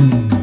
Mm-hmm.